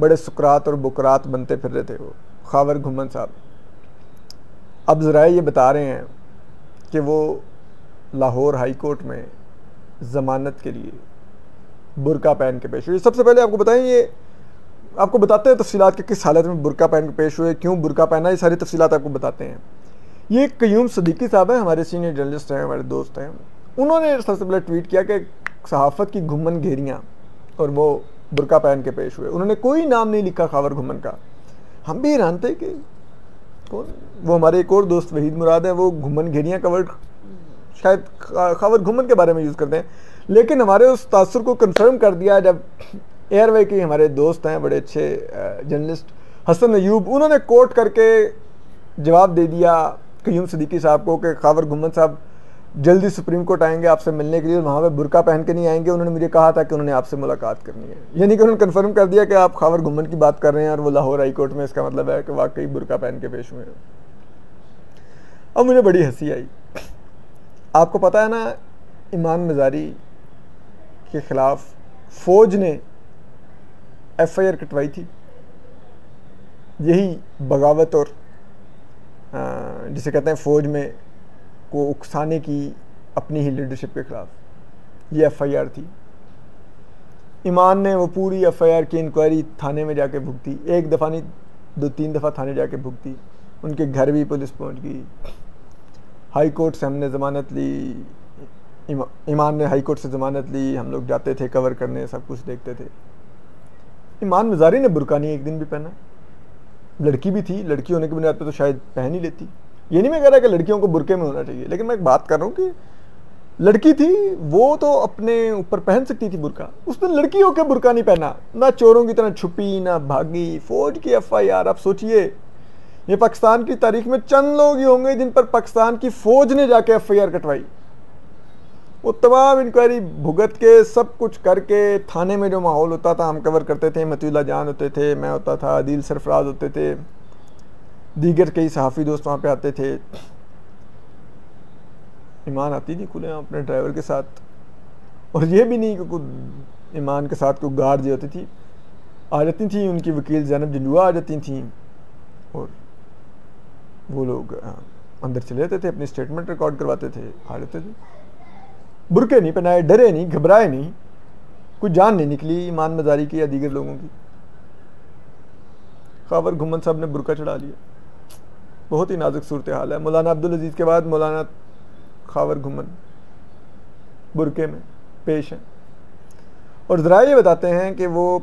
बड़े सुकरात और बुकरात बनते फिर रहे थे वो। खावर घुमन साहब। अब ज़रा ये बता रहे हैं कि वो लाहौर हाई कोर्ट में ज़मानत के लिए बुरका पहन के पेश हुए। सबसे पहले आपको बताएँ ये, आपको बताते हैं तफसीलात के किस हालत में बुरका पहन के पेश हुए, क्यों बुरका पहना, ये सारी तफसीत आपको बताते हैं। ये कयूम सदीकी साहब हैं, हमारे सीनियर जर्नलिस्ट हैं, हमारे दोस्त हैं। उन्होंने सबसे पहले ट्वीट किया कि सहाफ़त की घुमन घेरियाँ और वो बुरका पहन के पेश हुए। उन्होंने कोई नाम नहीं लिखा खावर घुमन का। हम भी हैरान थे कि कौन? वो हमारे एक और दोस्त वहीद मुराद है, वो घुमन घेरियाँ का वर्ड शायद खावर घुमन के बारे में यूज़ करते हैं। लेकिन हमारे उस तासर को कंफर्म कर दिया जब एयरवे के हमारे दोस्त हैं, बड़े अच्छे जर्नलिस्ट हसन अयूब, उन्होंने कोट करके जवाब दे दिया कयूम सदीकी साहब को कि खावर घुमन साहब जल्दी सुप्रीम कोर्ट आएँगे आपसे मिलने के लिए, वहाँ पे बुरका पहन के नहीं आएँगे। उन्होंने मुझे कहा था कि उन्होंने आपसे मुलाकात करनी है। यानी कि उन्होंने कन्फर्म कर दिया कि आप खावर घुमन की बात कर रहे हैं और वो लाहौर हाई कोर्ट में इसका मतलब है कि वाकई बुरका पहन के पेश हुए अब मुझे बड़ी हँसी आई। आपको पता है ना ईमान मजारी के ख़िलाफ़ फ़ौज ने एफ़ आई आर कटवाई थी। यही बगावत और जिसे कहते हैं फ़ौज में को उकसाने की अपनी ही लीडरशिप के ख़िलाफ़। ये एफ़ आई आर थी। ईमान ने वो पूरी एफ़ आई आर की इंक्वायरी थाने में जाके भुगती। एक दफ़ा नहीं, दो तीन दफ़ा थाने जाके भुगती। उनके घर भी पुलिस पहुँच गई। हाई कोर्ट से हमने ज़मानत ली। ईमान ने हाई कोर्ट से ज़मानत ली। हम लोग जाते थे कवर करने, सब कुछ देखते थे। ईमान मजारी ने बुरका नहीं एक दिन भी पहना। लड़की भी थी, लड़की होने की बुनियाद पर तो शायद पहन ही लेती। ये नहीं मैं कह रहा कि लड़कियों को बुरके में होना चाहिए, लेकिन मैं एक बात कर रहा हूँ कि लड़की थी, वो तो अपने ऊपर पहन सकती थी बुरका। उसने लड़की होकर बुरका नहीं पहना, ना चोरों की तरह छुपी, ना भागी, फौज की एफ़ आई आर आप सोचिए। ये पाकिस्तान की तारीख में चंद लोग ही होंगे जिन पर पाकिस्तान की फौज ने जाके एफ़ आई आर कटवाई। वो तमाम इंक्वायरी भुगत के, सब कुछ करके, थाने में जो माहौल होता था, हम कवर करते थे, मतीला जान होते थे, मैं होता था अदील सरफराज होते थे। दीगर कई सहाफ़ी दोस्त वहाँ पे आते थे। ईमान आती थी खुले अपने ड्राइवर के साथ। और ये भी नहीं कि कुछ ईमान के साथ कोई गार्ड जो होती थी। आ जाती थी उनकी, वकील जैनब जलुआ आ जाती थी। और वो लोग अंदर चले जाते थे, अपनी स्टेटमेंट रिकॉर्ड करवाते थे आ जाते थे। बुरके नहीं पहनाए, डरे नहीं, घबराए नहीं। कुछ जान नहीं निकली ईमान मजारी की या दीगर लोगों की। खाबर घुमन साहब ने बुरका चढ़ा लिया। बहुत ही नाजुक सूरत हाल है। मौलाना अब्दुल अज़ीज़ के बाद मौलाना खावर घुमन, बुरके में पेश हैं। और ज़रा ये बताते हैं कि वो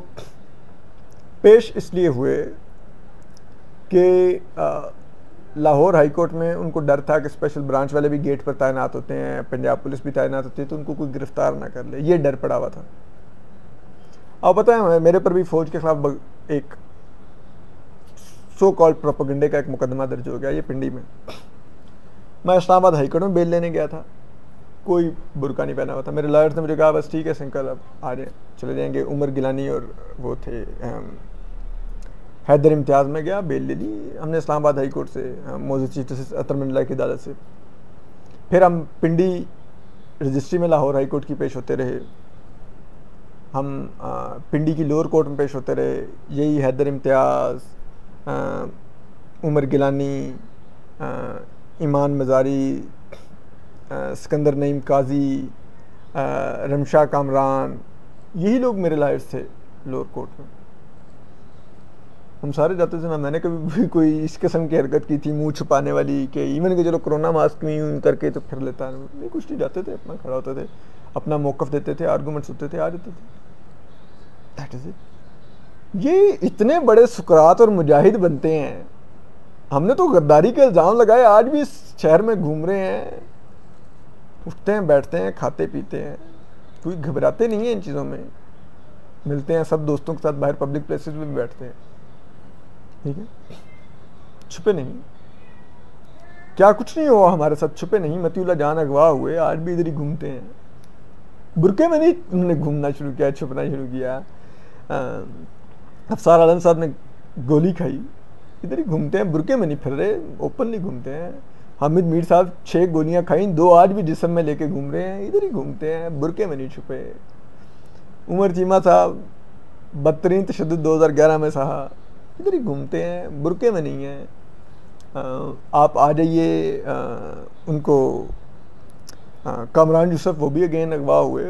पेश इसलिए हुए कि लाहौर हाई कोर्ट में उनको डर था कि स्पेशल ब्रांच वाले भी गेट पर तैनात होते हैं, पंजाब पुलिस भी तैनात होती है तो उनको कोई गिरफ़्तार ना कर ले। ये डर पड़ा हुआ था। अब पता है, मेरे पर भी फौज के खिलाफ एक सो कॉल प्रोपोगंडे का एक मुकदमा दर्ज हो गया ये पिंडी में। मैं इस्लामाबाद हाईकोर्ट में बेल लेने गया था। कोई बुरका नहीं पहना हुआ था। मेरे लॉयर्स ने मुझे कहा बस ठीक है सिंकल अब आ जाए चले जाएँगे। उमर गिलानी और वो थे हैदर इम्तियाज़। में गया बेल ले ली। हमने इस्लामाबाद हाई कोर्ट से मौजूद चीफ जस्टिस अतर मंडला की अदालत से। फिर हम पिंडी रजिस्ट्री में लाहौर हाई कोर्ट की पेश होते रहे। हम आ, पिंडी की लोअर कोर्ट में पेश होते रहे। यही हैदर इम्तियाज़ उमर गिलानी ईमान मज़ारी सिकंदर नईम काजी रमशा कामरान, यही लोग मेरे लायर्स थे लोअर कोर्ट में। हम सारे जाते थे ना, मैंने कभी भी कोई इस किस्म की हरकत की थी, मुँह छुपाने वाली, कि इवन के चलो कोरोना मास्क में यूँ करके तो फिर लेता नहीं। कुछ नहीं, जाते थे, अपना खड़ा होते थे, अपना मौकफ देते थे आर्गूमेंट्स होते थे, आ जाते थे। दैट इज़ इट ये इतने बड़े सुकरात और मुजाहिद बनते हैं। हमने तो गद्दारी के इल्ज़ाम लगाए, आज भी इस शहर में घूम रहे हैं। उठते हैं, बैठते हैं, खाते पीते हैं। कोई घबराते नहीं हैं इन चीज़ों में। मिलते हैं, सब दोस्तों के साथ बाहर पब्लिक प्लेसेस में भी बैठते हैं। ठीक है? छुपे नहीं। क्या कुछ नहीं हुआ हमारे साथ, छुपे नहीं। मतीउल्ला जान अगवा हुए, आज भी इधर ही घूमते हैं। बुरके में नहीं उन्होंने घूमना शुरू किया, छुपना शुरू किया। अफसार आलम साहब ने गोली खाई। इधर ही घूमते हैं, बुरके में नहीं फिर रहे ओपनली घूमते हैं। हामिद मीर साहब छः गोलियाँ खाई, दो आज भी जिसम में लेके घूम रहे हैं। इधर ही घूमते हैं, बुरके में नहीं छुपे। उमर चीमा साहब, बदतरीन तशद 2011 में सहा। इधर ही घूमते हैं, बुरके में नहीं हैं। आप आ जाइए उनको कामरान यूसुफ, वो भी अगेन अगवा हुए।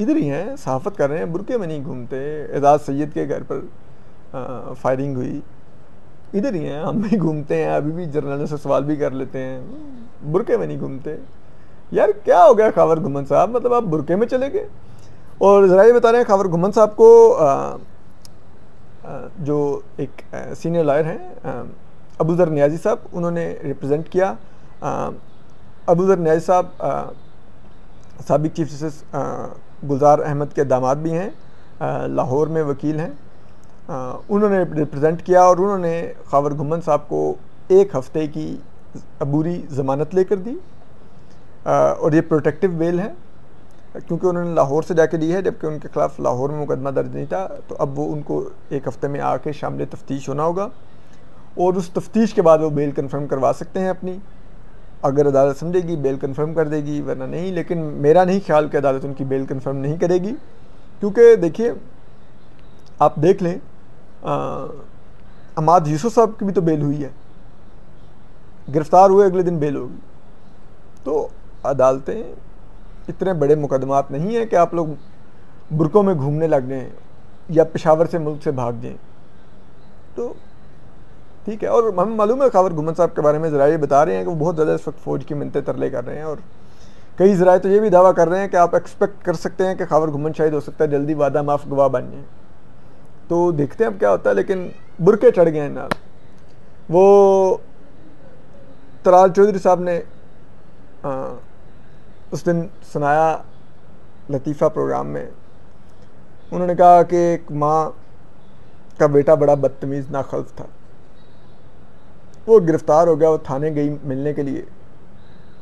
इधर ही हैं सहाफ़त कर रहे हैं बुरके में नहीं घूमते। एजाज सैद के घर पर आ, फायरिंग हुई। इधर ही हैं हम भी घूमते हैं अभी भी जर्नल से सवाल भी कर लेते हैं। बुरके में नहीं घूमते। यार क्या हो गया खावर घुमन साहब? मतलब आप बुरके में चले गए? और ज़रा ये बता रहे हैं खावर घुमन साहब को आ, आ, जो एक सीनियर लॉयर हैं अबूजर न्याजी साहब उन्होंने रिप्रेजेंट किया। अबूजर न्याजी साहब सबक चीफ जस्टिस गुलजार अहमद के दामाद भी हैं लाहौर में वकील हैं। उन्होंने रिप्रेजेंट किया और उन्होंने खावर घुमन साहब को एक हफ़्ते की अबूरी ज़मानत लेकर दी। और ये प्रोटेक्टिव बेल है, क्योंकि उन्होंने लाहौर से जाके दी है, जबकि उनके खिलाफ लाहौर में मुकदमा दर्ज नहीं था तो अब वो उनको एक हफ़्ते में आके शामिल तफ्तीश होना होगा। और उस तफ्तीश के बाद वो बेल कन्फर्म करवा सकते हैं अपनी। अगर अदालत समझेगी बेल कंफर्म कर देगी, वरना नहीं, लेकिन मेरा नहीं ख्याल कि अदालत उनकी बेल कंफर्म नहीं करेगी। क्योंकि देखिए, आप देख लें अमाद यूसुफ साहब की भी तो बेल हुई है। गिरफ़्तार हुए, अगले दिन बेल होगी। तो अदालतें इतने बड़े मुकदमात नहीं हैं कि आप लोग बुरकों में घूमने लग जाएँ या पेशावर से मुल्क से भाग जाएँ। तो ठीक है और हमें मालूम है खावर घुमन साहब के बारे में ज़रा ये बता रहे हैं कि वो बहुत ज़्यादा इस वक्त फ़ौज की मिनते तरले कर रहे हैं और कई ज़राए तो ये भी दावा कर रहे हैं कि आप एक्सपेक्ट कर सकते हैं कि खावर घुमन शायद हो सकता है जल्दी वादा माफ़ गवाह बन जाए। तो देखते हैं अब क्या होता है लेकिन बुरके चढ़ गए हैं नाल। वो तराल चौधरी साहब ने आ, उस दिन सुनाया लतीफ़ा प्रोग्राम में। उन्होंने कहा कि एक माँ का बेटा बड़ा बदतमीज़ नाखल्फ था। वो गिरफ़्तार हो गया वो थाने गई मिलने के लिए।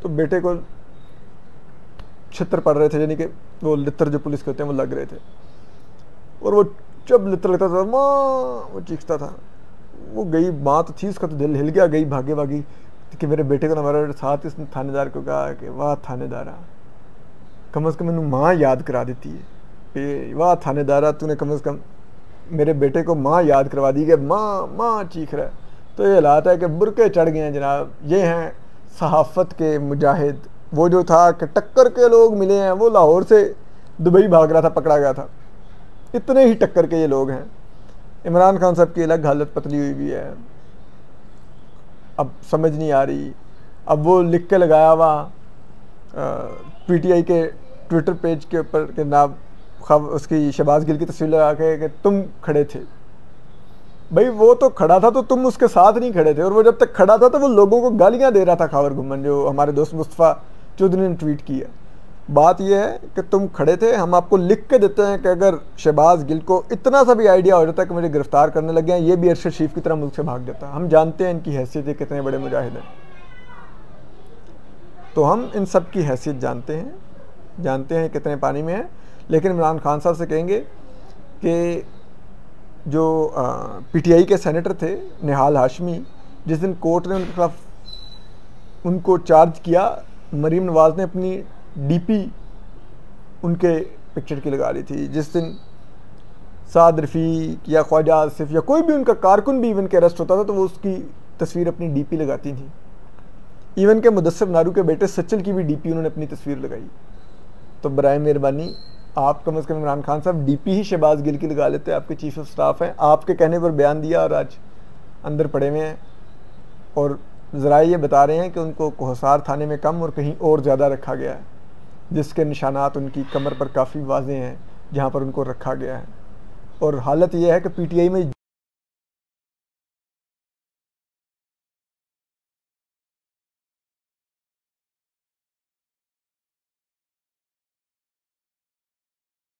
तो बेटे को छित्र पड़ रहे थे, यानी कि वो लित्र जो पुलिस के होते हैं, वो लग रहे थे। और वो जब लित्र लगता था, माँ, वो चीखता था। वो गई माँ तो थी, उसका तो दिल हिल गया, गई भागे भागी कि मेरे बेटे को ना मेरे साथ इस थानेदार को कहा कि वाह थानेदारा, कम अज़ कम मैंने माँ याद करा देती है। वाह थानेदारा, तूने कम अज़ कम मेरे बेटे को माँ याद करवा दी कि माँ माँ चीख रहा है। तो ये हालात है कि बुरके चढ़ गए हैं जनाब। ये हैं सहाफ़त के मुजाहिद। वो जो था कि टक्कर के लोग मिले हैं, वो लाहौर से दुबई भाग रहा था, पकड़ा गया था। इतने ही टक्कर के ये लोग हैं। इमरान खान साहब की अलग हालत पतली हुई भी है। अब समझ नहीं आ रही। अब वो लिख के लगाया हुआ पीटीआई के ट्विटर पेज के ऊपर के नाम उसकी शबाज गिल की तस्वीर लगा के कि तुम खड़े थे। भाई, वो तो खड़ा था तो तुम उसके साथ नहीं खड़े थे, और वो जब तक खड़ा था तो वो लोगों को गालियाँ दे रहा था खावर घुमन जो हमारे दोस्त मुस्तफ़ा चौधरी ने ट्वीट किया बात यह है कि तुम खड़े थे, हम आपको लिख के देते हैं कि अगर शहबाज गिल को इतना सा भी आइडिया हो जाता है कि मुझे गिरफ़्तार करने लगे हैं ये भी अरशद शरीफ की तरह मुल्क से भाग जाता हम जानते हैं इनकी हैसियत कितने बड़े मुजाहिद हैं। तो हम इन सब की हैसियत जानते हैं जानते हैं कितने पानी में हैं। लेकिन इमरान खान साहब से कहेंगे कि जो पीटीआई के सेनेटर थे, निहाल हाशमी, जिस दिन कोर्ट ने उनके खिलाफ, उनको चार्ज किया, मरीम नवाज़ ने अपनी डीपी उनके पिक्चर की लगा ली थी। जिस दिन साद रफ़ीक या ख्वाजा आसिफ या कोई भी उनका कारकुन भी इवन के अरेस्ट होता था तो वो उसकी तस्वीर अपनी डीपी लगाती थी। इवन के मुदस्सर नारू के बेटे सचल की भी डीपी उन्होंने अपनी तस्वीर लगाई। तो बर मेहरबानी आप कम अज़ कम इमरान खान साहब डीपी ही शहबाज गिल की लगा लेते हैं, आपके चीफ ऑफ़ स्टाफ हैं। आपके कहने पर बयान दिया और आज अंदर पड़े हुए हैं। और ज़रा ये बता रहे हैं कि उनको कोहसार थाने में कम और कहीं और ज़्यादा रखा गया है, जिसके निशानात उनकी कमर पर काफ़ी वाजे हैं, जहाँ पर उनको रखा गया है। और हालत यह है कि पीटीआई में